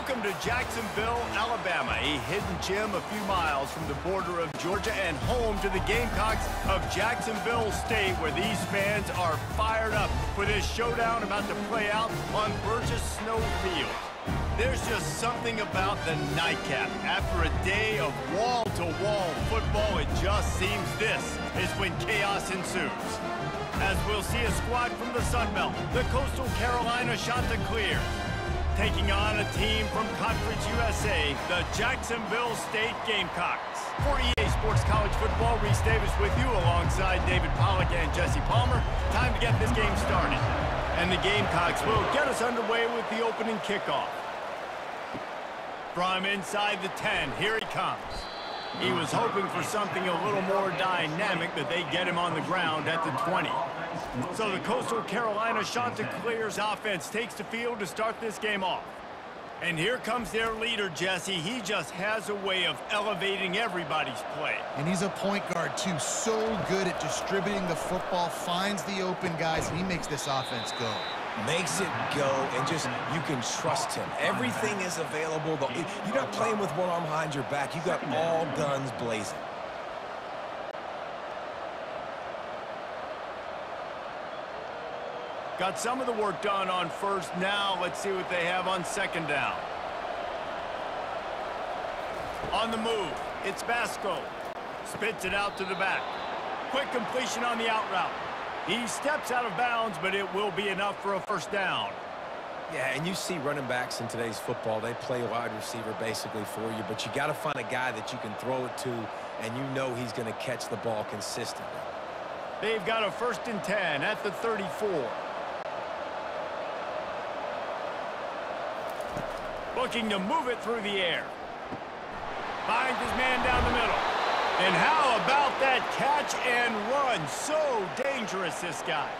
Welcome to Jacksonville, Alabama, a hidden gem a few miles from the border of Georgia and home to the Gamecocks of Jacksonville State, where these fans are fired up for this showdown about to play out on Burgess Snow Field. There's just something about the nightcap. After a day of wall-to-wall -wall football, it just seems this is when chaos ensues. As we'll see a squad from the Sun Belt, the Coastal Carolina Chanticleers, taking on a team from Conference USA, the Jacksonville State Gamecocks. For EA Sports College Football, Reese Davis with you alongside David Pollack and Jesse Palmer. Time to get this game started. And the Gamecocks will get us underway with the opening kickoff. From inside the 10, here he comes. He was hoping for something a little more dynamic, but they get him on the ground at the 20. So the Coastal Carolina Chanticleers offense takes the field to start this game off. And here comes their leader, Jesse. He just has a way of elevating everybody's play. And he's a point guard, too. So good at distributing the football, finds the open guys, and he makes this offense go makes it go, and just you can trust him. Everything is available. You're not playing with one arm behind your back. You got all guns blazing. Got some of the work done on first. Now let's see what they have on second down. On the move, it's Vasko. Spits it out to the back. Quick completion on the out route. He steps out of bounds, but it will be enough for a first down. Yeah, and you see running backs in today's football, they play wide receiver basically for you, but you got to find a guy that you can throw it to, and you know he's going to catch the ball consistently. They've got a first and 10 at the 34. Looking to move it through the air. Finds his man down the middle. And how about that catch and run? So dangerous, this guy.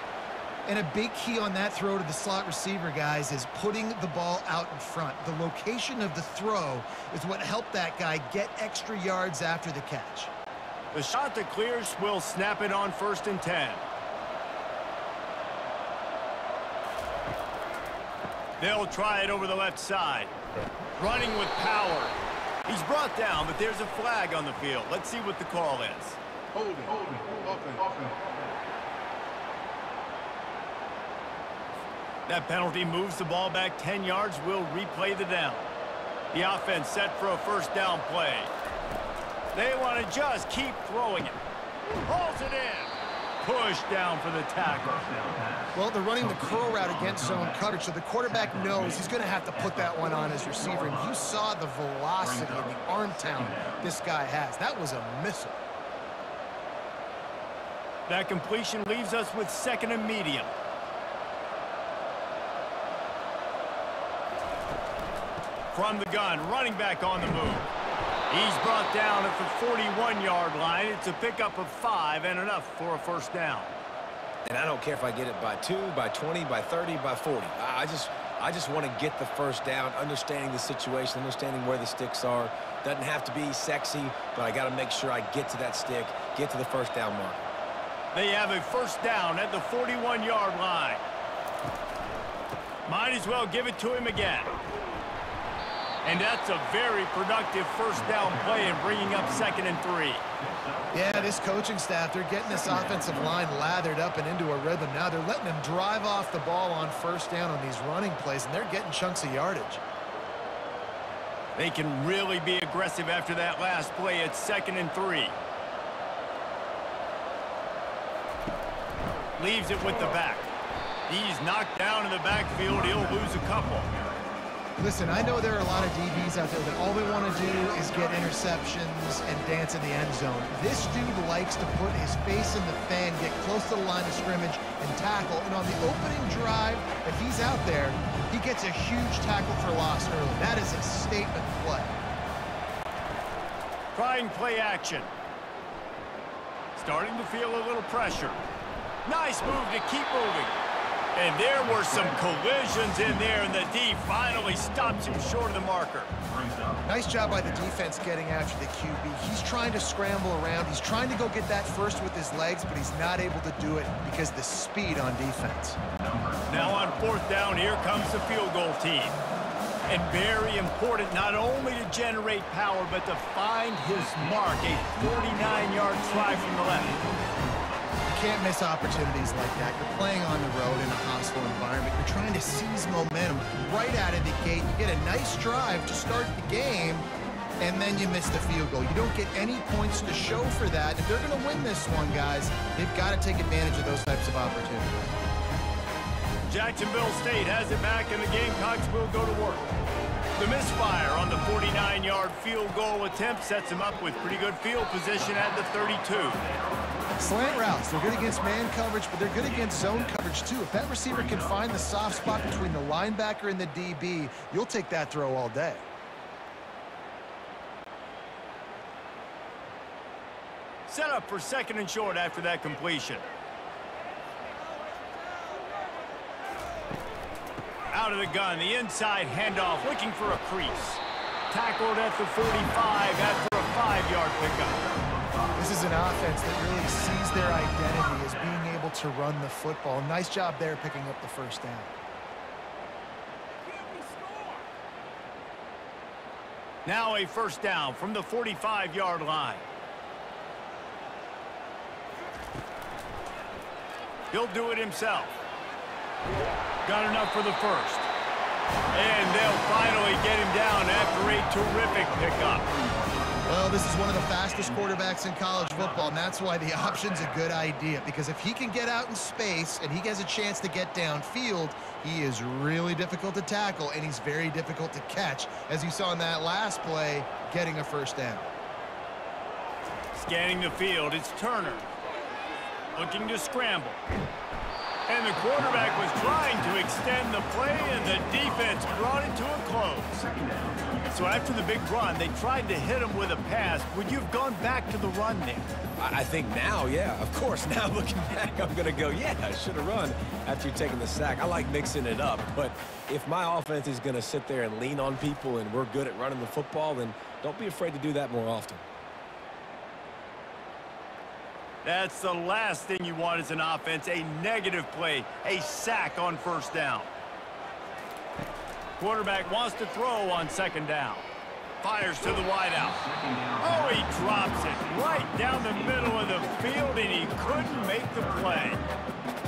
And a big key on that throw to the slot receiver, guys, is putting the ball out in front. The location of the throw is what helped that guy get extra yards after the catch. The Chanticleers will snap it on first and 10. They'll try it over the left side. Running with power. He's brought down, but there's a flag on the field. Let's see what the call is. Holding. Holding. Offense. That penalty moves the ball back 10 yards. We'll replay the down. The offense set for a first down play. They want to just keep throwing it. Pulls it in. Push down for the tackle. Well, they're running the curl route against zone coverage, so the quarterback knows he's going to have to put that one on his receiver. And you saw the velocity and the arm talent this guy has. That was a missile. That completion leaves us with second and medium. From the gun, running back on the move. He's brought down at the 41-yard line. It's a pickup of five and enough for a first down. And I don't care if I get it by 2, by 20, by 30, by 40. I just I just want to get the first down, understanding the situation, understanding where the sticks are. Doesn't have to be sexy, but I got to make sure I get to that stick, get to the first down mark. They have a first down at the 41-yard line. Might as well give it to him again. And that's a very productive first down play and bringing up second and three. Yeah, this coaching staff, they're getting this offensive line lathered up and into a rhythm. Now they're letting them drive off the ball on first down on these running plays, and they're getting chunks of yardage. They can really be aggressive after that last play. It's second and three. Leaves it with the back. He's knocked down in the backfield. He'll lose a couple. Listen, I know there are a lot of DBs out there that all they want to do is get interceptions and dance in the end zone. This dude likes to put his face in the fan, get close to the line of scrimmage, and tackle. And on the opening drive, if he's out there, he gets a huge tackle for loss early. That is a statement play. Trying play action. Starting to feel a little pressure. Nice move to keep moving. And there were some collisions in there, and the D finally stops him short of the marker. Nice job by the defense getting after the QB. He's trying to scramble around. He's trying to go get that first with his legs, but he's not able to do it because the speed on defense. Now on fourth down, here comes the field goal team. And very important not only to generate power, but to find his mark. A 49-yard try from the left. Can't miss opportunities like that. You're playing on the road in a hostile environment. You're trying to seize momentum right out of the gate. You get a nice drive to start the game, and then you miss the field goal. You don't get any points to show for that. If they're going to win this one, guys, they've got to take advantage of those types of opportunities. Jacksonville State has it back, and the Gamecocks will go to work. The misfire on the 49-yard field goal attempt sets him up with pretty good field position at the 32. Slant routes, they're good against man coverage, but they're good against zone coverage too. If that receiver can find the soft spot between the linebacker and the DB, you'll take that throw all day. Set up for second and short after that completion. Out of the gun, the inside handoff, looking for a crease. Tackled at the 45 after a five-yard pickup. This is an offense that really sees their identity as being able to run the football. Nice job there picking up the first down. Now a first down from the 45-yard line. He'll do it himself. Got enough for the first. And they'll finally get him down after a terrific pickup. Well, this is one of the fastest quarterbacks in college football, and that's why the option's a good idea. Because if he can get out in space and he gets a chance to get downfield, he is really difficult to tackle, and he's very difficult to catch. As you saw in that last play, getting a first down. Scanning the field, it's Turner. Looking to scramble. And the quarterback was trying to extend the play, and the defense brought it to a close. So after the big run, they tried to hit him with a pass. Would you have gone back to the run there? I think now, yeah, of course. Now looking back, I'm going to go, yeah, I should have run after you taking the sack. I like mixing it up, but if my offense is going to sit there and lean on people and we're good at running the football, then don't be afraid to do that more often. That's the last thing you want as an offense, a negative play, a sack on first down. Quarterback wants to throw on second down. Fires to the wideout. Oh, he drops it right down the middle of the field, and he couldn't make the play.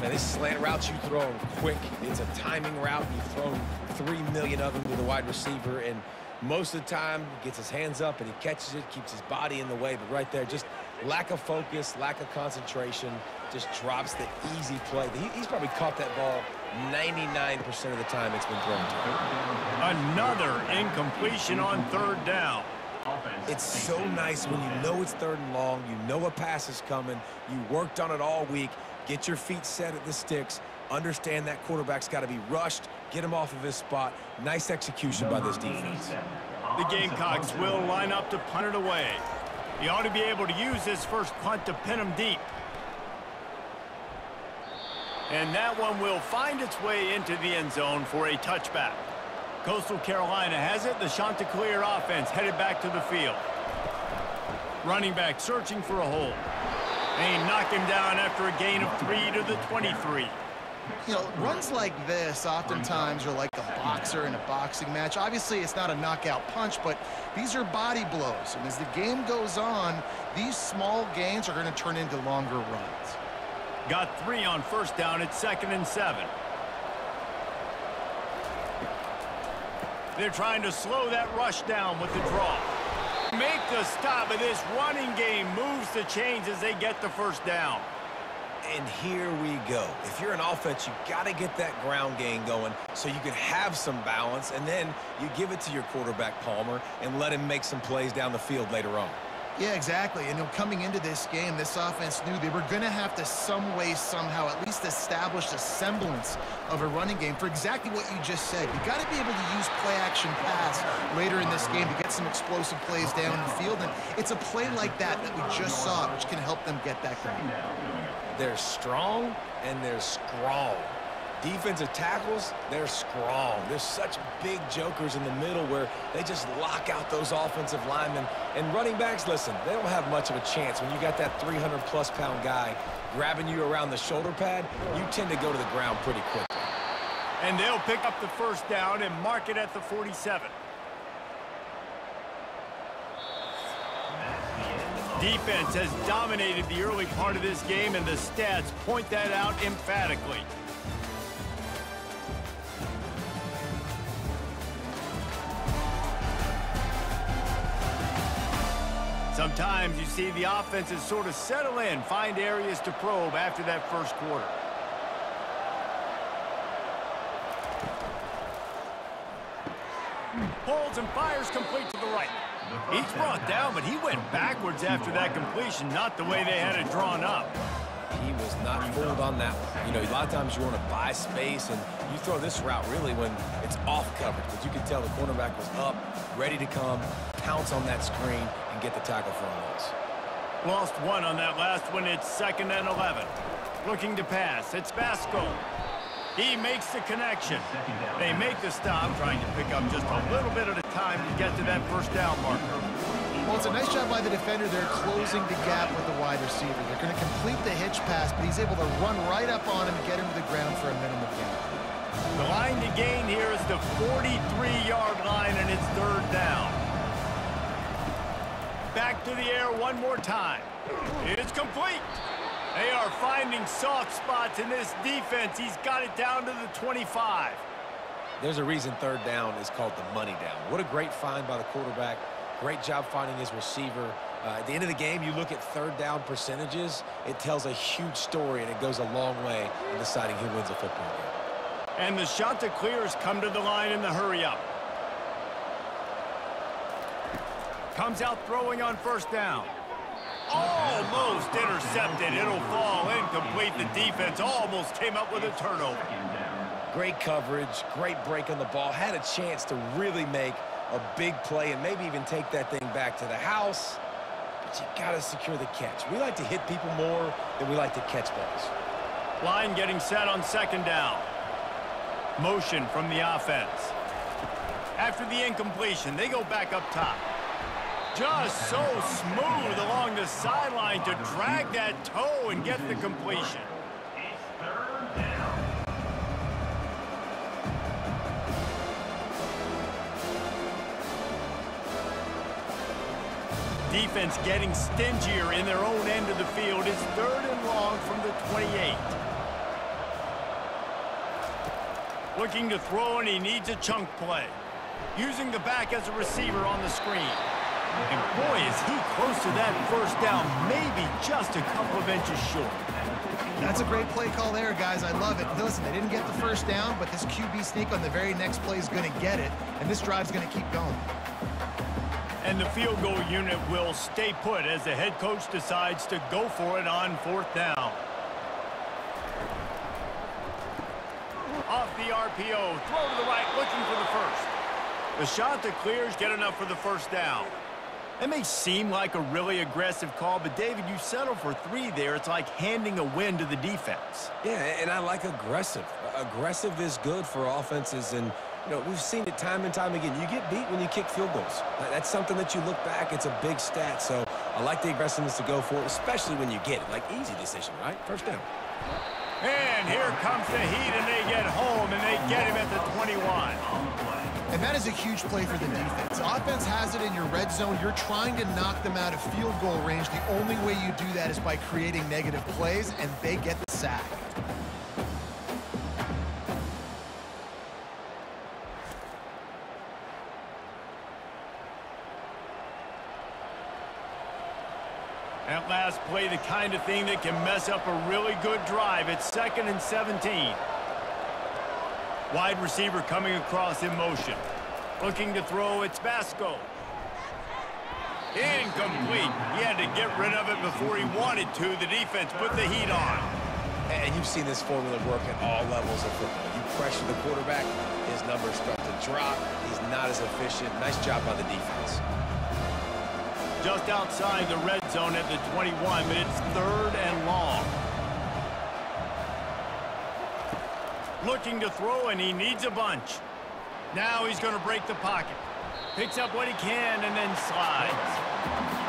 Man, this slant route you throw quick. It's a timing route. You've thrown three million of them to the wide receiver, and most of the time gets his hands up and he catches it, keeps his body in the way. But right there, just lack of focus, lack of concentration, just drops the easy play. He, he's probably caught that ball 99% of the time it's been thrown to. Another incompletion on third down. It's so nice when you know it's third and long, you know a pass is coming, you worked on it all week, get your feet set at the sticks, understand that quarterback's got to be rushed, get him off of his spot. Nice execution by this defense. The Gamecocks will line up to punt it away. He ought to be able to use this first punt to pin him deep. And that one will find its way into the end zone for a touchback. Coastal Carolina has it. The Chanticleer offense headed back to the field. Running back searching for a hole. And knock him down after a gain of three to the 23. You know, runs like this oftentimes are like a boxer in a boxing match. Obviously, it's not a knockout punch, but these are body blows. And as the game goes on, these small gains are going to turn into longer runs. Got three on first down at second and seven. They're trying to slow that rush down with the draw. Make the stop, of this running game moves the chains as they get the first down. And here we go. If you're an offense, you got to get that ground game going so you can have some balance, and then you give it to your quarterback, Palmer, and let him make some plays down the field later on. Yeah, exactly. And you know, coming into this game, this offense knew they were going to have to some way, somehow, at least establish a semblance of a running game for exactly what you just said. You got to be able to use play-action pass later in this game to get some explosive plays down the field. And it's a play like that that we just saw, which can help them get that going. They're strong and they're strong. Defensive tackles, they're strong. There's such big jokers in the middle where they just lock out those offensive linemen. And running backs, listen, they don't have much of a chance. When you got that 300-plus pound guy grabbing you around the shoulder pad, you tend to go to the ground pretty quickly. And they'll pick up the first down and mark it at the 47. Defense has dominated the early part of this game, and the stats point that out emphatically. Sometimes you see the offenses sort of settle in, find areas to probe after that first quarter. Holds and fires complete to the right. He's brought down, but he went backwards after that completion, not the way they had it drawn up. He was not fooled on that one. You know, a lot of times you want to buy space, and you throw this route really when it's off coverage. But you can tell the cornerback was up, ready to come, pounce on that screen, and get the tackle for a loss. Lost one on that last one. It's second and 11. Looking to pass. It's Vasko. He makes the connection. They make the stop, trying to pick up just a little bit at a time to get to that first down marker. Well, it's a nice job by the defender. They're closing the gap with the wide receiver. They're going to complete the hitch pass, but he's able to run right up on him and get him to the ground for a minimum gain. The line to gain here is the 43-yard line, and it's third down. Back to the air one more time. It's complete. They are finding soft spots in this defense. He's got it down to the 25. There's a reason third down is called the money down. What a great find by the quarterback. Great job finding his receiver. Uh, at the end of the game, you look at third down percentages. It tells a huge story, and it goes a long way in deciding who wins a football game. And the Chanticleers come to the line in the hurry up. Comes out throwing on first down. Almost intercepted. It'll fall incomplete. The defense almost came up with a turnover. Great coverage, great break on the ball. Had a chance to really make a big play and maybe even take that thing back to the house. But you got to secure the catch. We like to hit people more than we like to catch balls. Line getting set on second down. Motion from the offense. After the incompletion, they go back up top. Just so smooth along the sideline to drag that toe and get the completion. Defense getting stingier in their own end of the field. It's third and long from the 28. Looking to throw, and he needs a chunk play. Using the back as a receiver on the screen. And boy, is he close to that first down, maybe just a couple of inches short. That's a great play call there, guys. I love it. Listen, they didn't get the first down, but this QB sneak on the very next play is going to get it, and this drive's going to keep going. And the field goal unit will stay put as the head coach decides to go for it on fourth down. Off the RPO, throw to the right, looking for the first. The Chanticleers, get enough for the first down. It may seem like a really aggressive call, but David, you settle for three there. It's like handing a win to the defense. Yeah, and I like aggressive. Aggressive is good for offenses, and you know we've seen it time and time again. You get beat when you kick field goals. That's something that you look back. It's a big stat, so I like the aggressiveness to go for it, especially when you get it. Like easy decision, right? First down. And here comes the heat, and they get home, and they get him at the 21. And that is a huge play for the defense. Offense has it in your red zone. You're trying to knock them out of field goal range. The only way you do that is by creating negative plays, and they get the sack. That last play, the kind of thing that can mess up a really good drive. It's second and 17. Wide receiver coming across in motion. Looking to throw, it's Vasko. Incomplete. He had to get rid of it before he wanted to. The defense put the heat on. And you've seen this formula work at all levels of football. You pressure the quarterback, his numbers start to drop. He's not as efficient. Nice job by the defense. Just outside the red zone at the 21, but it's third and long. Looking to throw, and he needs a bunch. Now he's going to break the pocket. Picks up what he can and then slides.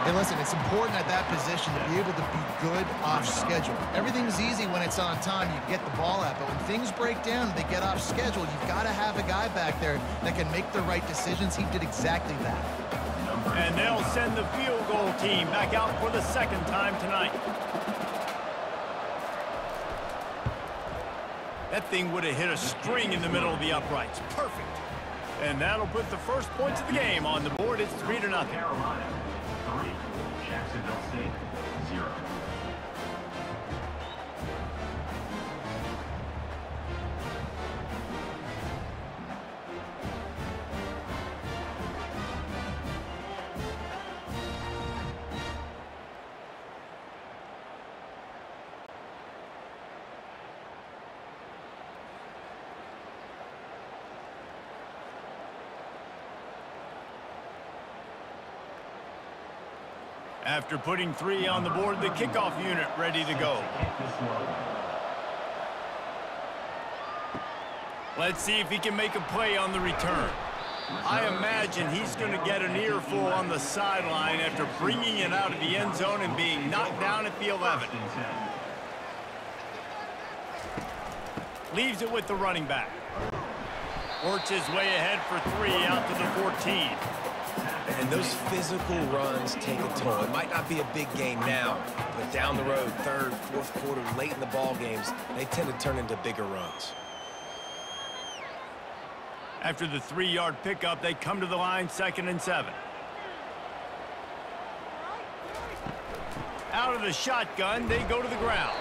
Hey, listen, it's important at that position to be able to be good off schedule. Everything's easy when it's on time, you get the ball out, but when things break down, they get off schedule, you've got to have a guy back there that can make the right decisions. He did exactly that. And they'll send the field goal team back out for the second time tonight. That thing would have hit a string in the middle of the uprights. Perfect. And that'll put the first points of the game on the board. It's 3 to nothing. Carolina, 3. Jacksonville State, After putting three on the board, the kickoff unit ready to go. Let's see if he can make a play on the return. I imagine he's going to get an earful on the sideline after bringing it out of the end zone and being knocked down at the 11. Leaves it with the running back. Works his way ahead for three out to the 14. And those physical runs take a toll. It might not be a big game now, but down the road, third, fourth quarter, late in the ball games, they tend to turn into bigger runs. After the three-yard pickup, they come to the line second and seven. Out of the shotgun, they go to the ground.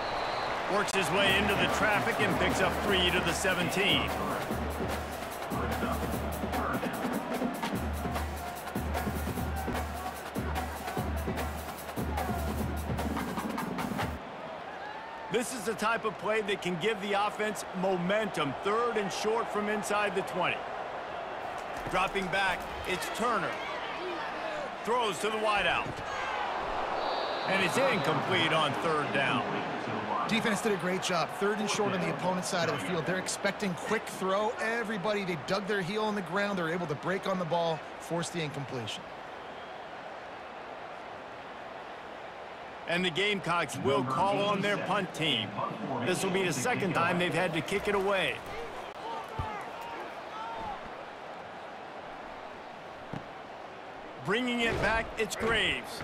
Works his way into the traffic and picks up three to the 17. Is the type of play that can give the offense momentum. Third and short from inside the 20. Dropping back, it's Turner. Throws to the wideout. And it's incomplete on third down. Defense did a great job. Third and short on the opponent's side of the field. They're expecting quick throw. Everybody, they dug their heel on the ground. They're able to break on the ball, force the incompletion. And the Gamecocks will call on their punt team. This will be the second time they've had to kick it away. Bringing it back, it's Graves.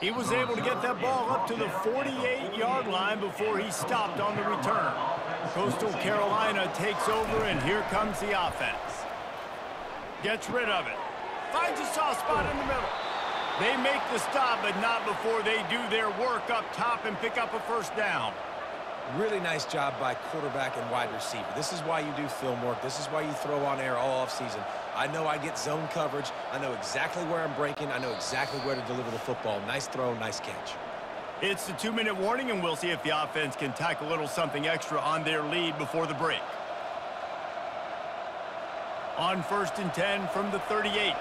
He was able to get that ball up to the 48-yard line before he stopped on the return. Coastal Carolina takes over, and here comes the offense. Gets rid of it. Finds a soft spot in the middle. They make the stop, but not before they do their work up top and pick up a first down. Really nice job by quarterback and wide receiver. This is why you do film work. This is why you throw on air all offseason. I know I get zone coverage. I know exactly where I'm breaking. I know exactly where to deliver the football. Nice throw, nice catch. It's the two-minute warning, and we'll see if the offense can tack a little something extra on their lead before the break. On first and 10 from the 38.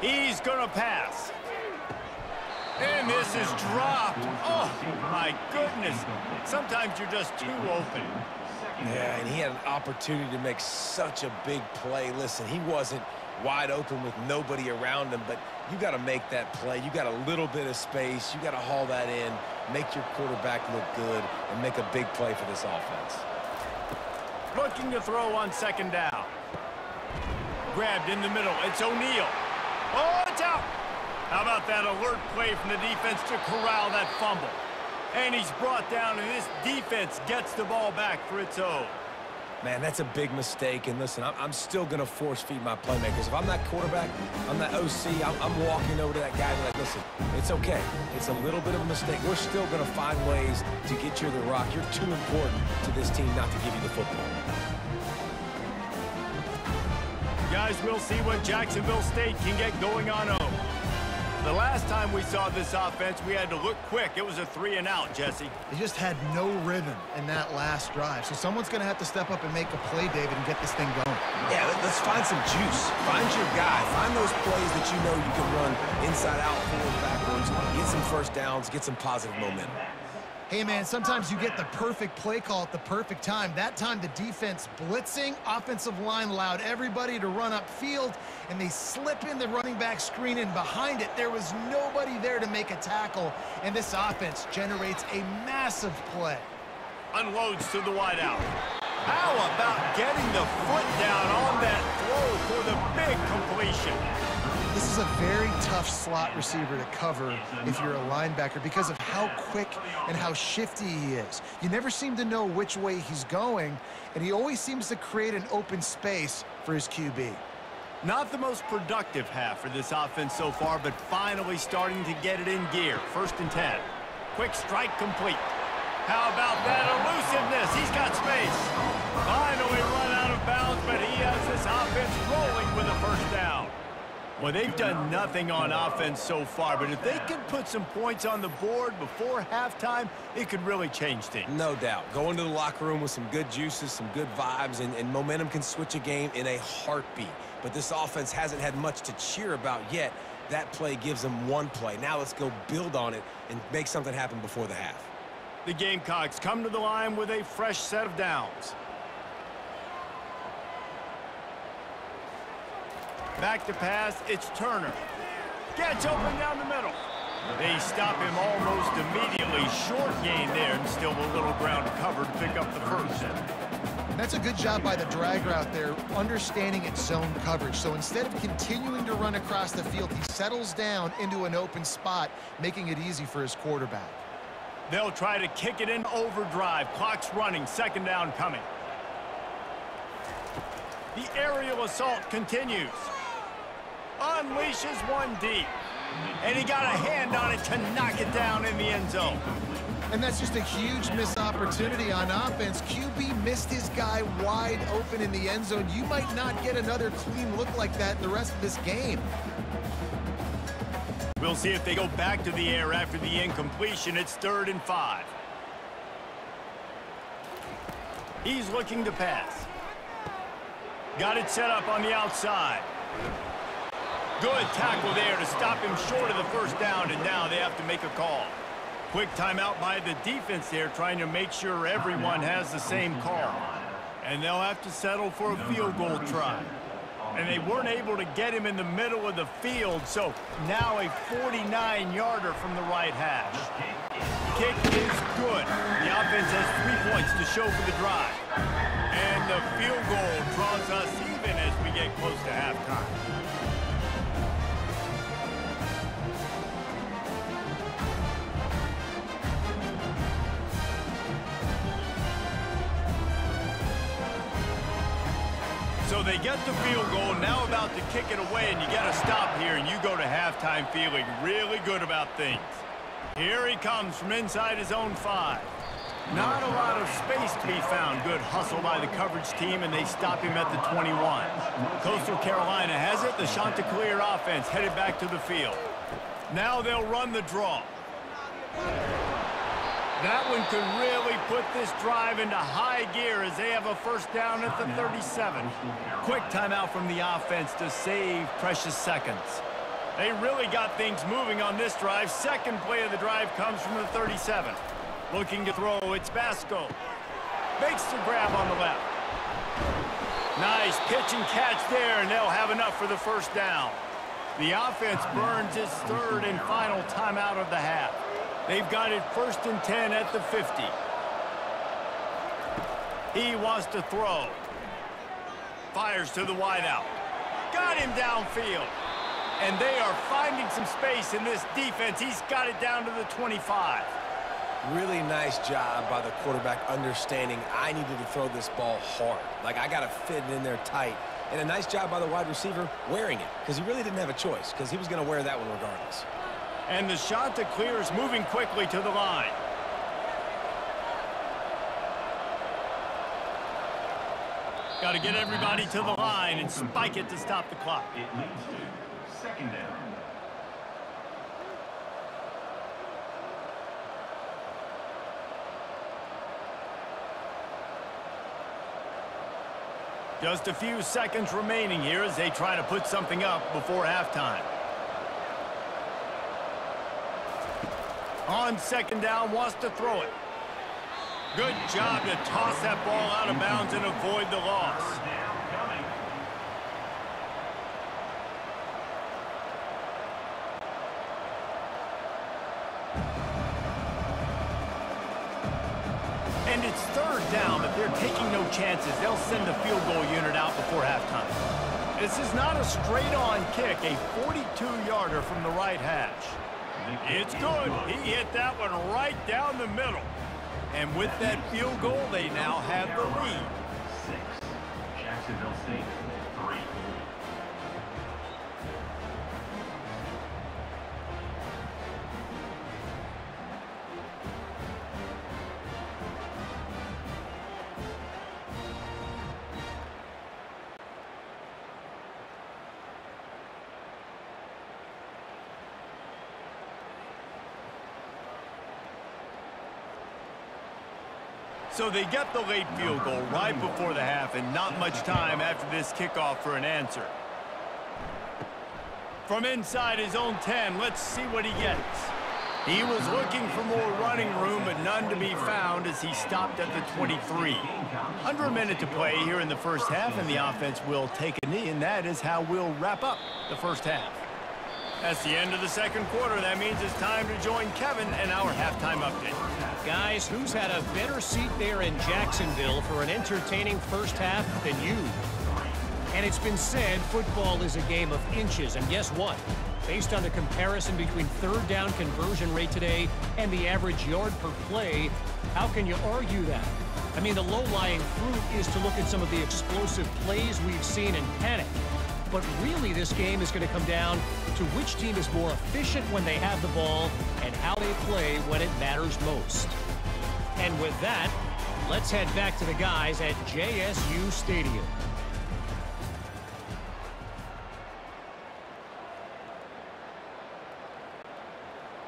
He's going to pass. And this is dropped. Oh, my goodness. Sometimes you're just too open. Yeah, and he had an opportunity to make such a big play. Listen, he wasn't wide open with nobody around him, but you got to make that play. You got a little bit of space. You got to haul that in, make your quarterback look good, and make a big play for this offense. Looking to throw on second down. Grabbed in the middle. It's O'Neal. Oh, it's out. How about that alert play from the defense to corral that fumble? And he's brought down, and this defense gets the ball back for its own. Man, that's a big mistake. And listen, I'm, still going to force feed my playmakers. If I'm that quarterback, I'm that OC, I'm, I'm walking over to that guy and like, listen, it's okay. It's a little bit of a mistake. We're still going to find ways to get you the rock. You're too important to this team not to give you the football. Guys, we'll see what Jacksonville State can get going on O. The last time we saw this offense, we had to look quick. It was a three and out, Jesse. They just had no rhythm in that last drive. So someone's going to have to step up and make a play, David, and get this thing going. Yeah, let's find some juice. Find your guy. Find those plays that you know you can run inside out, forward, backwards, get some first downs, get some positive momentum. Hey, man, sometimes you get the perfect play call at the perfect time. That time, the defense blitzing, offensive line allowed everybody to run upfield, and they slip in the running back screen, and behind it, there was nobody there to make a tackle, and this offense generates a massive play. Unloads to the wideout. How about getting the foot down on that throw for the big completion? This is a very tough slot receiver to cover if you're a linebacker because of how quick and how shifty he is. You never seem to know which way he's going, and he always seems to create an open space for his QB. Not the most productive half for this offense so far, but finally starting to get it in gear. First and 10. Quick strike complete. How about that elusiveness? He's got space. Finally run out of bounds, but he has this offense rolling Well, they've done nothing on offense so far, but if they can put some points on the board before halftime, it could really change things. No doubt. Go into the locker room with some good juices, some good vibes, and, and momentum can switch a game in a heartbeat. But this offense hasn't had much to cheer about yet. That play gives them one play. Now let's go build on it and make something happen before the half. The Gamecocks come to the line with a fresh set of downs. Back to pass, it's Turner. Gets open down the middle. They stop him almost immediately. Short gain there, and still a little ground covered. Pick up the first. That's a good job by the drag route there, understanding its zone coverage. So instead of continuing to run across the field, he settles down into an open spot, making it easy for his quarterback. They'll try to kick it in overdrive. Clock's running. Second down coming. The aerial assault continues unleashes one deep. And he got a hand on it to knock it down in the end zone. And that's just a huge missed opportunity on offense. QB missed his guy wide open in the end zone. You might not get another clean look like that in the rest of this game. We'll see if they go back to the air after the incompletion. It's third and five. He's looking to pass. Got it set up on the outside. Good tackle there to stop him short of the first down, and now they have to make a call. Quick timeout by the defense there, trying to make sure everyone has the same call. And they'll have to settle for a field goal try. And they weren't able to get him in the middle of the field, so now a 49-yarder from the right hash. Kick is good. The offense has three points to show for the drive. And the field goal draws us even as we get close to halftime. They get the field goal, now about to kick it away, and you got to stop here, and you go to halftime feeling really good about things. Here he comes from inside his own five. Not a lot of space to be found. Good hustle by the coverage team, and they stop him at the 21. Coastal Carolina has it. The Chanticleer offense headed back to the field. Now they'll run the draw. That one could really put this drive into high gear as they have a first down at the 37. Quick timeout from the offense to save precious seconds. They really got things moving on this drive. Second play of the drive comes from the 37. Looking to throw, it's Vasko. Makes the grab on the left. Nice pitch and catch there, and they'll have enough for the first down. The offense burns its third and final timeout of the half. They've got it first and 10 at the 50. He wants to throw. Fires to the wideout. Got him downfield. And they are finding some space in this defense. He's got it down to the 25. Really nice job by the quarterback understanding I needed to throw this ball hard. Like, I got to fit it in there tight. And a nice job by the wide receiver wearing it because he really didn't have a choice because he was going to wear that one regardless. And the Chanticleer is moving quickly to the line. Got to get everybody to the line and spike it to stop the clock. It leads to second down. Just a few seconds remaining here as they try to put something up before halftime. On second down, wants to throw it. Good job to toss that ball out of bounds and avoid the loss. And it's third down, but they're taking no chances. They'll send the field goal unit out before halftime. This is not a straight-on kick, a 42-yarder from the right hash. It's good. He hit that one right down the middle. And with that field goal, they now have the lead. Six. Jacksonville State, They get the late field goal right before the half and not much time after this kickoff for an answer. From inside his own 10, let's see what he gets. He was looking for more running room, but none to be found as he stopped at the 23. Under a minute to play here in the first half, and the offense will take a knee, and that is how we'll wrap up the first half. That's the end of the second quarter. That means it's time to join Kevin and our halftime update. Guys, who's had a better seat there in Jacksonville for an entertaining first half than you? And it's been said football is a game of inches, and guess what? Based on the comparison between third down conversion rate today and the average yard per play, how can you argue that? I mean, the low-lying fruit is to look at some of the explosive plays we've seen and panic. But really, this game is going to come down to which team is more efficient when they have the ball and how they play when it matters most. And with that, let's head back to the guys at JSU Stadium.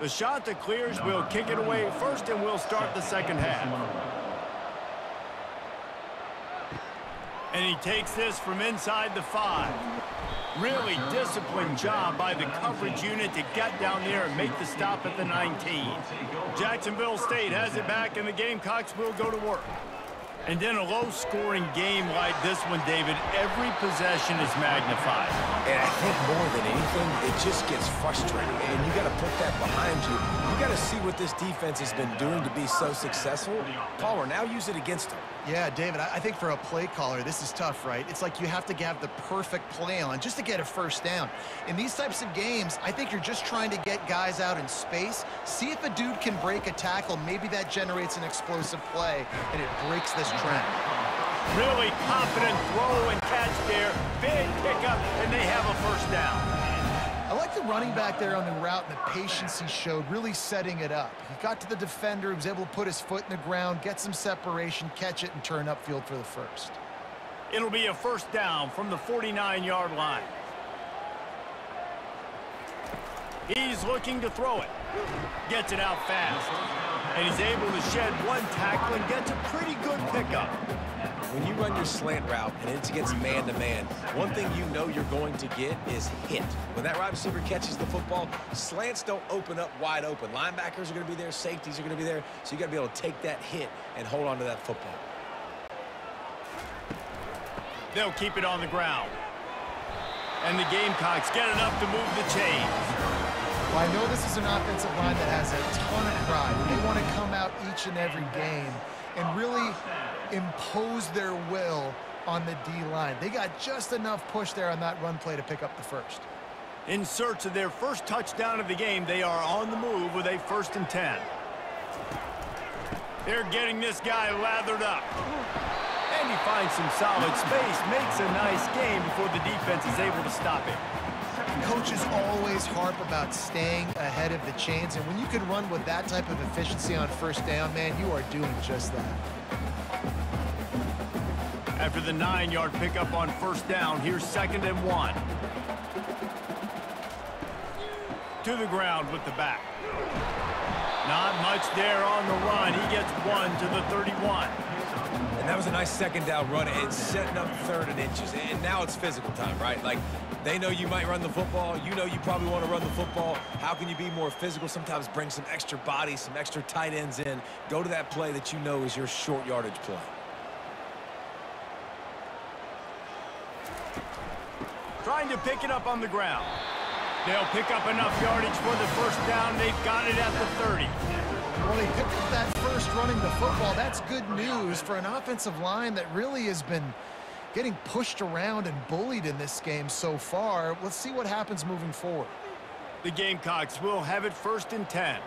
The Chanticleers will kick it away first, and we'll start the second half. And he takes this from inside the five. Really disciplined job by the coverage unit to get down there and make the stop at the 19. Jacksonville State has it back, and the Gamecocks will go to work. And in a low-scoring game like this one, David, every possession is magnified. And I think more than anything, it just gets frustrating. And you got to put that behind you. You got to see what this defense has been doing to be so successful. Palmer, now use it against them. Yeah, David, I I think for a play caller, this is tough, right? It's like you have to have the perfect play on just to get a first down. In these types of games, I think you're just trying to get guys out in space, see if a dude can break a tackle. Maybe that generates an explosive play, and it breaks this trend. Really confident throw and catch there. Big pickup, and they have a first down. The running back there on the route and the patience he showed, really setting it up. He got to the defender, he was able to put his foot in the ground, get some separation, catch it, and turn upfield for the first. It'll be a first down from the 49-yard line. He's looking to throw it. Gets it out fast. And he's able to shed one tackle and gets a pretty good pickup. When you run your slant route and it's against man-to-man, one thing you know you're going to get is hit. When that wide receiver catches the football, slants don't open up wide open. Linebackers are going to be there, safeties are going to be there, so you got to be able to take that hit and hold on to that football. They'll keep it on the ground. And the Gamecocks get enough to move the chains. Well, I know this is an offensive line that has a ton of pride. They want to come out each and every game and really impose their will on the D-line. They got just enough push there on that run play to pick up the first. In search of their first touchdown of the game, they are on the move with a first and 10. They're getting this guy lathered up. And he finds some solid space, makes a nice game before the defense is able to stop him. Coaches always harp about staying ahead of the chains, and when you can run with that type of efficiency on first down, man, you are doing just that. After the nine-yard pickup on first down, here's second and one. To the ground with the back. Not much there on the run. He gets one to the 31. And that was a nice second down run and setting up third and inches. And now it's physical time, right? Like, they know you might run the football. You know you probably want to run the football. How can you be more physical? Sometimes bring some extra bodies, some extra tight ends in. Go to that play that you know is your short yardage play. Trying to pick it up on the ground. They'll pick up enough yardage for the first down. They've got it at the 30. Well, they picked up that first running the football. That's good news for an offensive line that really has been getting pushed around and bullied in this game so far. Let's see what happens moving forward. The Gamecocks will have it first and 10.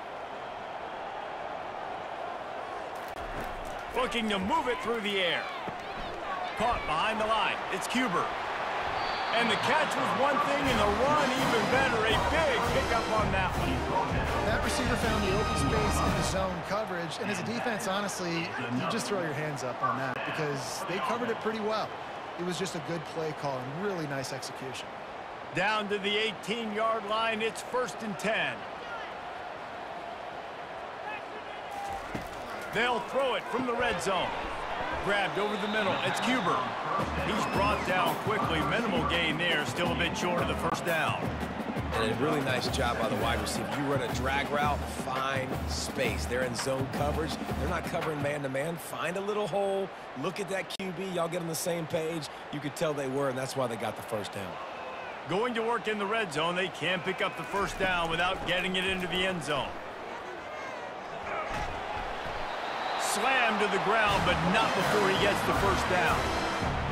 Looking to move it through the air. Caught behind the line. It's Cuber. And the catch was one thing, and the run even better. A big pickup on that one. Receiver found the open space in the zone coverage, and as a defense, honestly, you just throw your hands up on that because they covered it pretty well. It was just a good play call and really nice execution. Down to the 18-yard line, it's first and 10. They'll throw it from the red zone. Grabbed over the middle. It's Cuber. He's brought down quickly. Minimal gain there. Still a bit short of the first down. And a really nice job by the wide receiver. You run a drag route, find space. They're in zone coverage. They're not covering man-to-man. -man. Find a little hole. Look at that QB. Y'all get on the same page. You could tell they were, and that's why they got the first down. Going to work in the red zone. They can't pick up the first down without getting it into the end zone. Slam to the ground, but not before he gets the first down.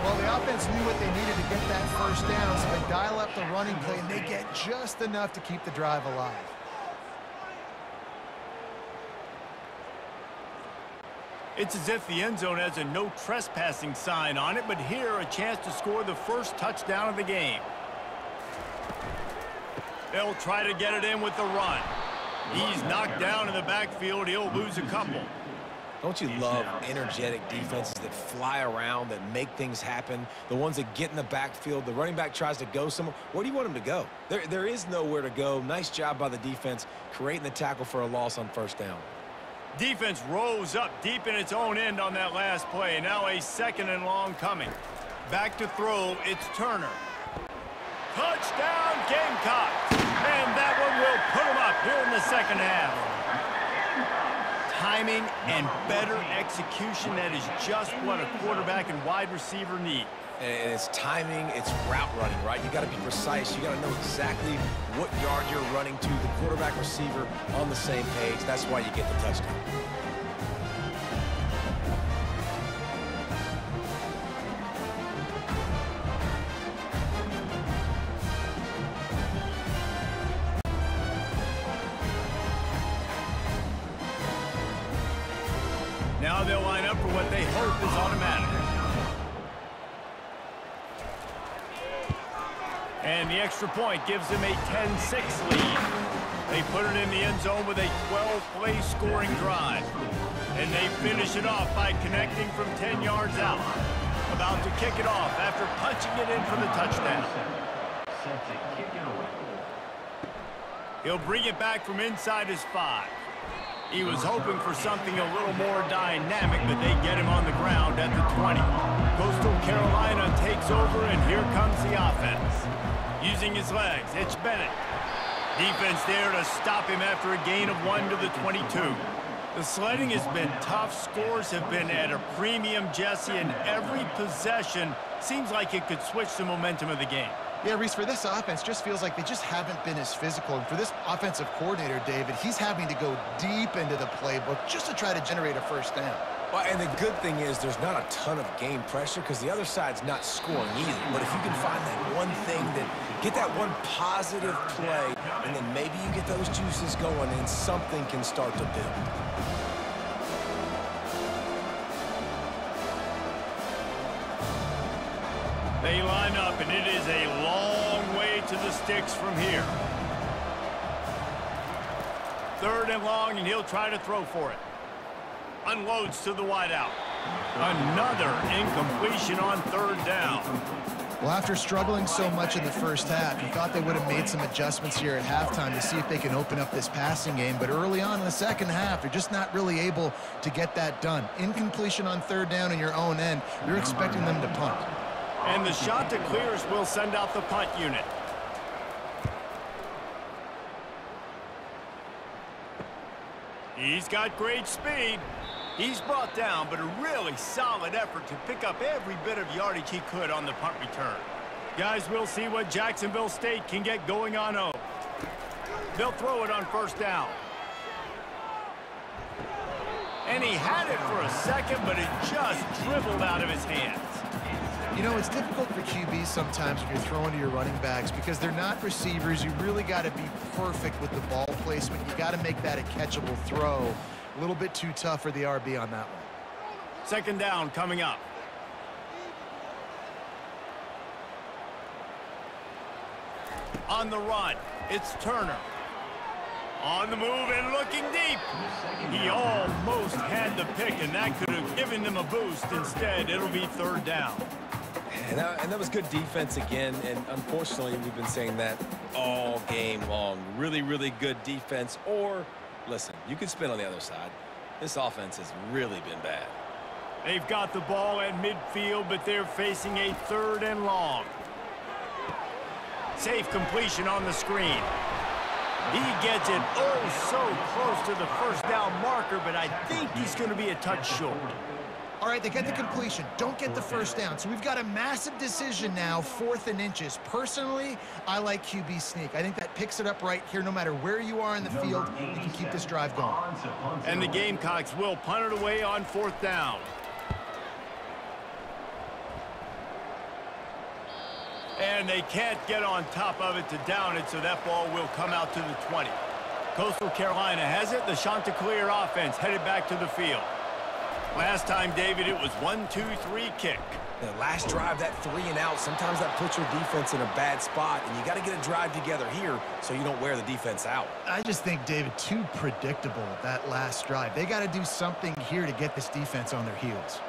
Well, the offense knew what they needed to get that first down, so they dial up the running play, and they get just enough to keep the drive alive. It's as if the end zone has a no trespassing sign on it, but here a chance to score the first touchdown of the game. They'll try to get it in with the run. He's knocked down in the backfield. He'll lose a couple. Don't you love energetic defenses that fly around, that make things happen? The ones that get in the backfield, the running back tries to go somewhere. Where do you want him to go? There, there is nowhere to go. Nice job by the defense, creating the tackle for a loss on first down. Defense rose up deep in its own end on that last play. Now a second and long coming. Back to throw, it's Turner. Touchdown, Gamecocks! And that one will put them up here in the second half timing and better execution. That is just what a quarterback and wide receiver need. And it's timing, it's route running, right? You got to be precise. You got to know exactly what yard you're running to. The quarterback receiver on the same page. That's why you get the touchdown. Extra point gives them a 10-6 lead. They put it in the end zone with a 12-play scoring drive. And they finish it off by connecting from 10 yards out. About to kick it off after punching it in for the touchdown. He'll bring it back from inside his five. He was hoping for something a little more dynamic, but they get him on the ground at the 20. Coastal Carolina takes over, and here comes the offense. Using his legs, it's Bennett. Defense there to stop him after a gain of one to the 22. The sledding has been tough. Scores have been at a premium, Jesse, and every possession seems like it could switch the momentum of the game. Yeah, Reese, for this offense, just feels like they just haven't been as physical. And for this offensive coordinator, David, he's having to go deep into the playbook just to try to generate a first down. Well, and the good thing is there's not a ton of game pressure because the other side's not scoring either. But if you can find that one thing that get that one positive play, and then maybe you get those juices going and something can start to build. They line up, and it is a long way to the sticks from here. Third and long, and he'll try to throw for it unloads to the wideout. Another incompletion on third down. Well, after struggling so much in the first half, you thought they would have made some adjustments here at halftime to see if they can open up this passing game. But early on in the second half, they're just not really able to get that done. Incompletion on third down in your own end, you're expecting them to punt. And the Chanticleers will send out the punt unit. He's got great speed. He's brought down, but a really solid effort to pick up every bit of yardage he could on the punt return. Guys, we'll see what Jacksonville State can get going on O. They'll throw it on first down. And he had it for a second, but it just dribbled out of his hands. You know, it's difficult for QBs sometimes when you're throwing to your running backs because they're not receivers. You really got to be perfect with the ball placement. You got to make that a catchable throw. A little bit too tough for the RB on that one. Second down coming up. On the run, it's Turner. On the move and looking deep. He almost had the pick, and that could have given them a boost. Instead, it'll be third down. And that, and that, was good defense again, and unfortunately, we've been saying that all game long. Really, really good defense, or, listen, you can spin on the other side. This offense has really been bad. They've got the ball at midfield, but they're facing a third and long. Safe completion on the screen. He gets it oh so close to the first down marker, but I think he's going to be a touch short. All right, they get the completion. Don't get the first down. So we've got a massive decision now, fourth and inches. Personally, I like QB sneak. I think that picks it up right here. No matter where you are in the field, you can keep this drive going. And the Gamecocks will punt it away on fourth down. And they can't get on top of it to down it, so that ball will come out to the 20. Coastal Carolina has it. The Chanticleer offense headed back to the field. Last time, David, it was one, two, three kick. The last drive, that three and out, sometimes that puts your defense in a bad spot, and you got to get a drive together here so you don't wear the defense out. I just think, David, too predictable, that last drive. They got to do something here to get this defense on their heels.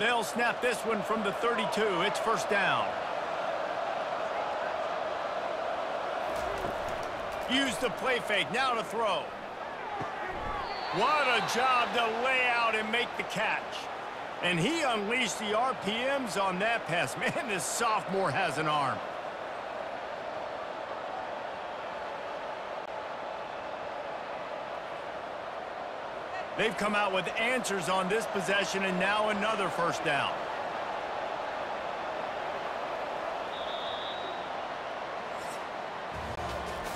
They'll snap this one from the 32. It's first down. Use the play fake. Now to throw. What a job to lay out and make the catch. And he unleashed the RPMs on that pass. Man, this sophomore has an arm. They've come out with answers on this possession and now another first down.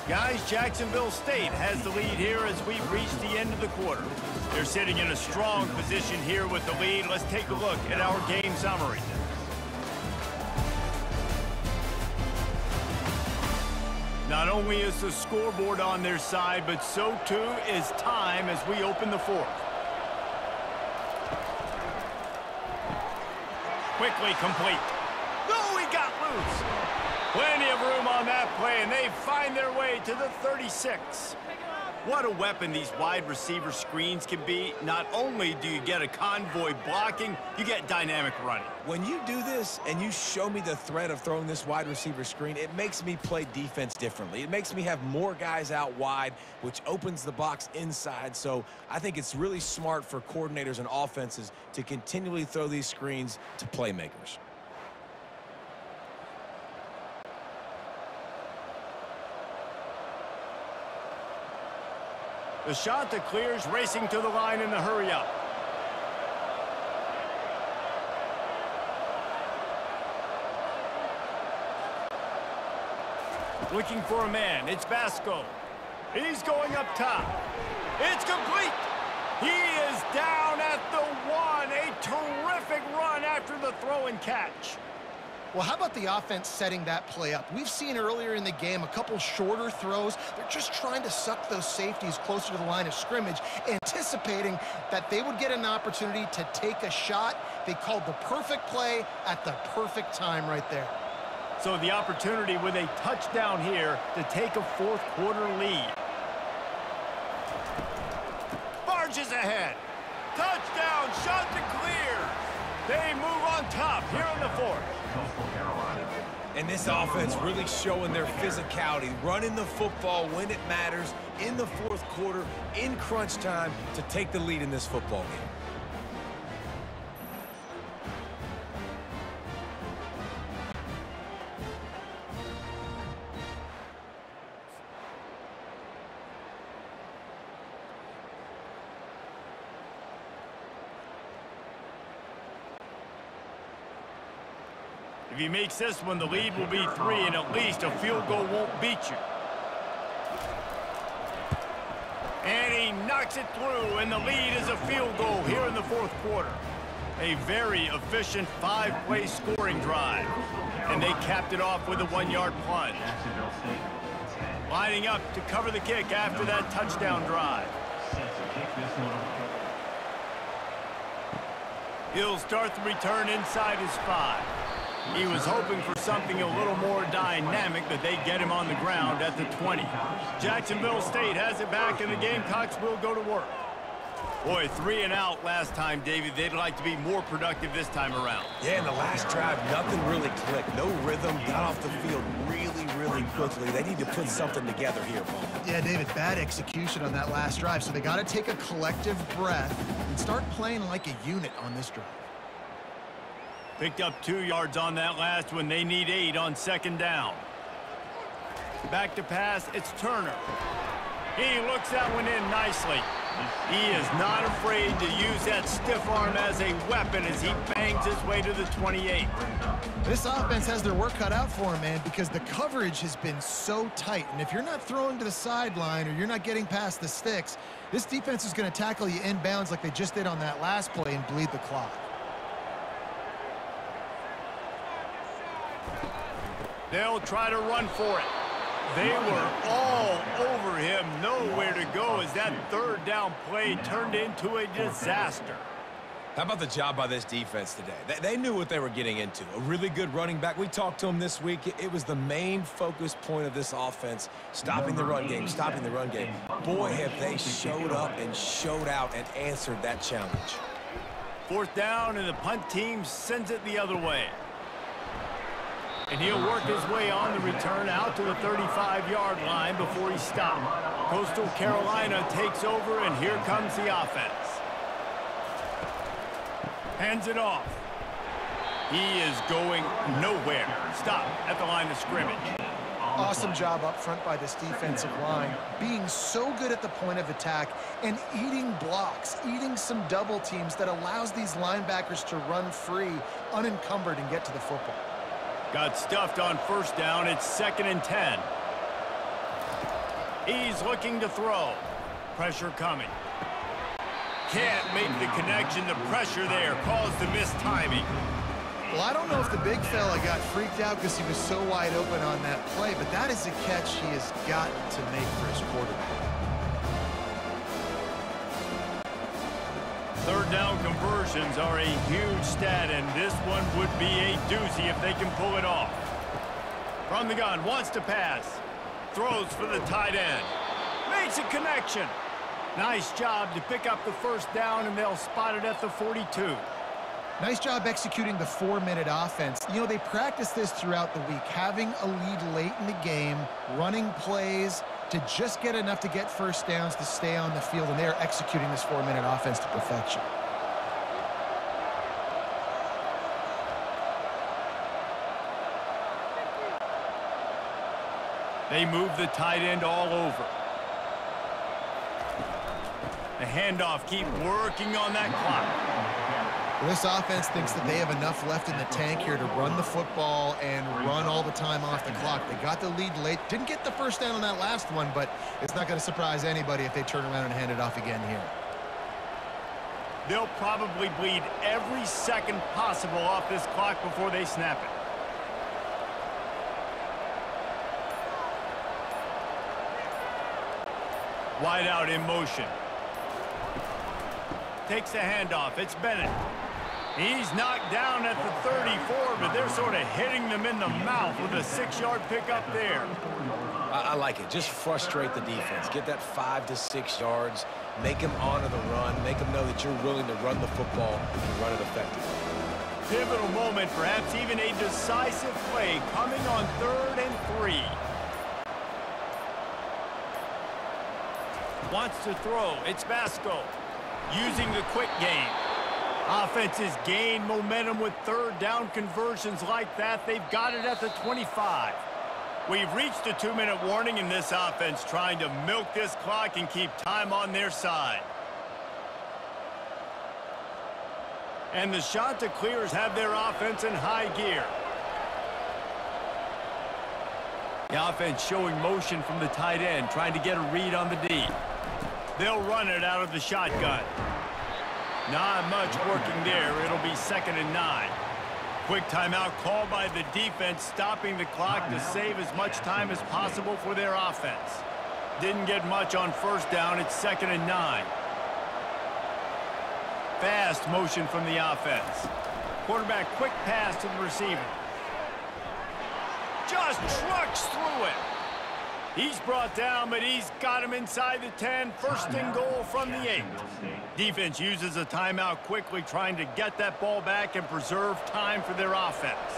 Guys, Jacksonville State has the lead here as we reach the end of the quarter. They're sitting in a strong position here with the lead. Let's take a look at our game summary. Not only is the scoreboard on their side, but so too is time as we open the fourth. Quickly complete. Oh, he got loose. Plenty of room on that play, and they find their way to the 36. What a weapon these wide receiver screens can be. Not only do you get a convoy blocking, you get dynamic running. When you do this and you show me the threat of throwing this wide receiver screen, it makes me play defense differently. It makes me have more guys out wide, which opens the box inside. So I think it's really smart for coordinators and offenses to continually throw these screens to playmakers. The Chanticleers racing to the line in the hurry up. Looking for a man. It's Vasko. He's going up top. It's complete. He is down at the one. A terrific run after the throw and catch. Well, how about the offense setting that play up? We've seen earlier in the game a couple shorter throws. They're just trying to suck those safeties closer to the line of scrimmage, anticipating that they would get an opportunity to take a shot. They called the perfect play at the perfect time right there. So the opportunity with a touchdown here to take a fourth quarter lead. Barges ahead. Touchdown, shot to clear. They move on top here in the fourth. And this offense really showing their physicality, running the football when it matters, in the fourth quarter, in crunch time, to take the lead in this football game. He makes this one, the lead will be three, and at least a field goal won't beat you. And he knocks it through, and the lead is a field goal here in the fourth quarter. A very efficient five-play scoring drive. And they capped it off with a one-yard plunge. Jacksonville State, 10. Lining up to cover the kick after that touchdown drive. He'll start the return inside his five. He was hoping for something a little more dynamic, but they get him on the ground at the 20. Jacksonville State has it back, and the Gamecocks will go to work. Boy, three and out last time, David. They'd like to be more productive this time around. Yeah, in the last drive, nothing really clicked. No rhythm, got off the field really, really quickly. They need to put something together here, Bowman. Yeah, David, bad execution on that last drive, so they got to take a collective breath and start playing like a unit on this drive. Picked up two yards on that last one. They need eight on second down. Back to pass, it's Turner. He looks that one in nicely. He is not afraid to use that stiff arm as a weapon as he bangs his way to the 28. This offense has their work cut out for them, man, because the coverage has been so tight. And if you're not throwing to the sideline or you're not getting past the sticks, this defense is going to tackle you inbounds like they just did on that last play and bleed the clock. They'll try to run for it. They were all over him, nowhere to go as that third down play turned into a disaster. How about the job by this defense today? They, they knew what they were getting into. A really good running back. We talked to him this week. It, it was the main focus point of this offense, stopping the run game, stopping the run game. Boy, have they showed up and showed out and answered that challenge. Fourth down, and the punt team sends it the other way. And he'll work his way on the return out to the 35-yard line before he stopped. Coastal Carolina takes over, and here comes the offense. Hands it off. He is going nowhere. Stop at the line of scrimmage. Awesome job up front by this defensive line, being so good at the point of attack and eating blocks, eating some double teams that allows these linebackers to run free, unencumbered, and get to the football. Got stuffed on first down. It's second and 10. He's looking to throw. Pressure coming. Can't make the connection. The pressure there caused the missed timing. Well, I don't know if the big fella got freaked out because he was so wide open on that play, but that is a catch he has got to make for his quarterback. Third down conversions are a huge stat, and this one would be a doozy if they can pull it off. From the gun, wants to pass. Throws for the tight end. Makes a connection. Nice job to pick up the first down, and they'll spot it at the 42. Nice job executing the four-minute offense. You know, they practice this throughout the week, having a lead late in the game, running plays to just get enough to get first downs to stay on the field, and they're executing this four-minute offense to perfection. They move the tight end all over. The handoff, keep working on that clock. This offense thinks that they have enough left in the tank here to run the football and run all the time off the clock. They got the lead late. Didn't get the first down on that last one, but it's not going to surprise anybody if they turn around and hand it off again here. They'll probably bleed every second possible off this clock before they snap it. Wide out in motion. Takes the handoff. It's Bennett. He's knocked down at the 34, but they're sort of hitting them in the mouth with a six-yard pickup there. I, I like it. Just frustrate the defense. Get that five to six yards. Make them honor the run. Make them know that you're willing to run the football and run it effectively. pivotal moment, perhaps even a decisive play coming on third and three. Wants to throw. It's Vasko using the quick game. Offenses gain momentum with third down conversions like that. They've got it at the 25. We've reached a two-minute warning in this offense trying to milk this clock and keep time on their side. And the Chanticleers have their offense in high gear. The offense showing motion from the tight end, trying to get a read on the D. They'll run it out of the shotgun. Not much working there. It'll be second and nine. Quick timeout called by the defense, stopping the clock to save as much time as possible for their offense. Didn't get much on first down. It's second and nine. Fast motion from the offense. Quarterback quick pass to the receiver. Just trucks through it. He's brought down, but he's got him inside the 10. First and goal from the 8. Defense uses a timeout quickly, trying to get that ball back and preserve time for their offense.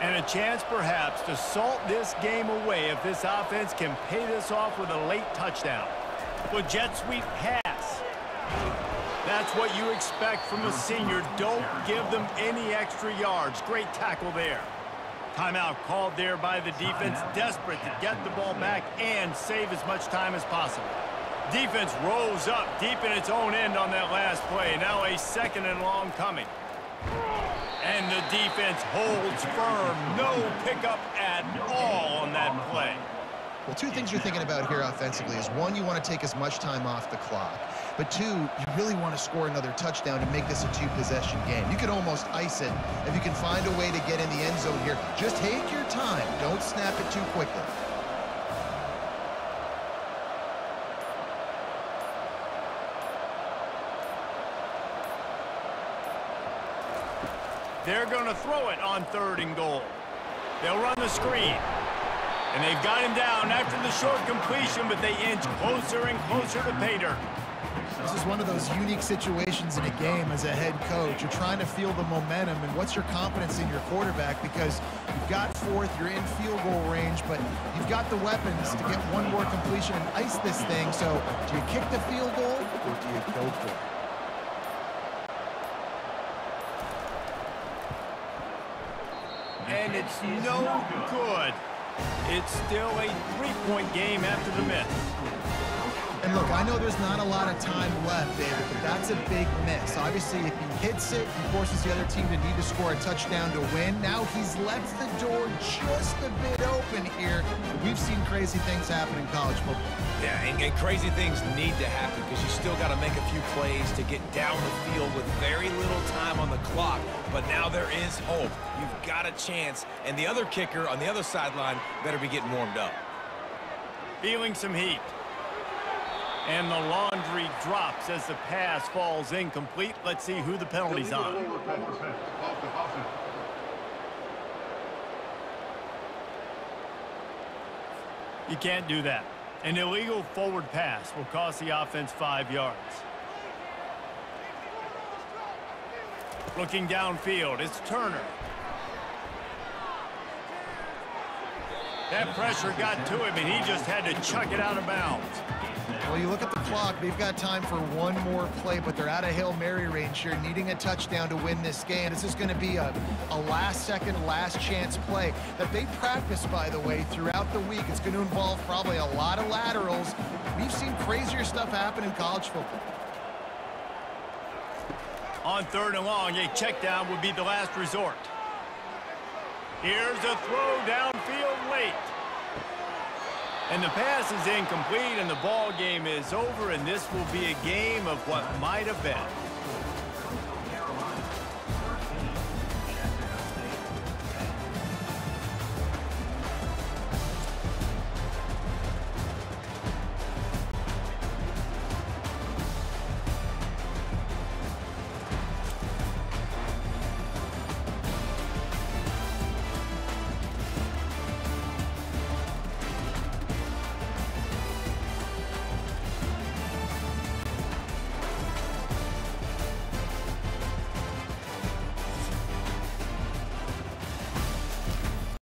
And a chance, perhaps, to salt this game away if this offense can pay this off with a late touchdown. With jet sweep pass. That's what you expect from a senior. Don't give them any extra yards. Great tackle there. Timeout called there by the defense, desperate to get the ball back and save as much time as possible. Defense rolls up deep in its own end on that last play. Now a second and long coming. And the defense holds firm. No pickup at all on that play. Well, two things you're thinking about here offensively is one, you want to take as much time off the clock. But two, you really want to score another touchdown to make this a two-possession game. You could almost ice it if you can find a way to get in the end zone here. Just take your time. Don't snap it too quickly. They're going to throw it on third and goal. They'll run the screen. And they've got him down after the short completion, but they inch closer and closer to dirt. This is one of those unique situations in a game as a head coach. You're trying to feel the momentum, and what's your confidence in your quarterback? Because you've got fourth, you're in field goal range, but you've got the weapons to get one more completion and ice this thing. So do you kick the field goal, or do you go for it? And it's no good. It's still a three-point game after the miss. And look, I know there's not a lot of time left, David, but that's a big miss. Obviously, if he hits it, he forces the other team to need to score a touchdown to win. Now he's left the door just a bit open here. We've seen crazy things happen in college football. Yeah, and, and crazy things need to happen because you still got to make a few plays to get down the field with very little time on the clock. But now there is hope. You've got a chance. And the other kicker on the other sideline better be getting warmed up. Feeling some heat. And the laundry drops as the pass falls incomplete. Let's see who the penalty's on. You can't do that. An illegal forward pass will cost the offense five yards. Looking downfield, it's Turner. That pressure got to him, and he just had to chuck it out of bounds. Well, you look at the clock, they've got time for one more play, but they're out of Hail Mary range here, needing a touchdown to win this game. This is going to be a, a last-second, last-chance play that they practice, by the way, throughout the week. It's going to involve probably a lot of laterals. We've seen crazier stuff happen in college football. On third and long, a check down would be the last resort. Here's a throw downfield late. And the pass is incomplete, and the ball game is over, and this will be a game of what might have been.